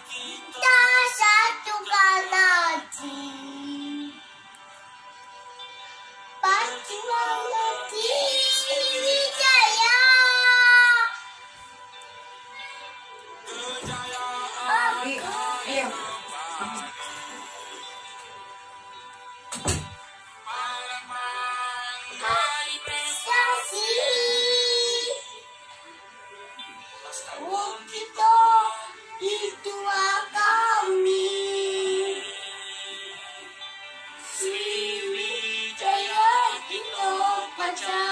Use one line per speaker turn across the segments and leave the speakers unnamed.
kita satukan hati Perjuangan hati Wijaya
Iya.
Apresiasi chao.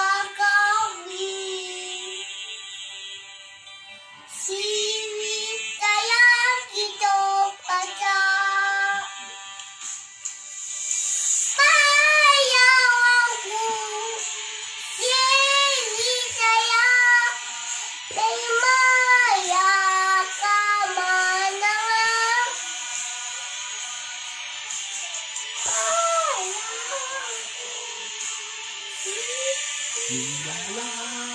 La la la.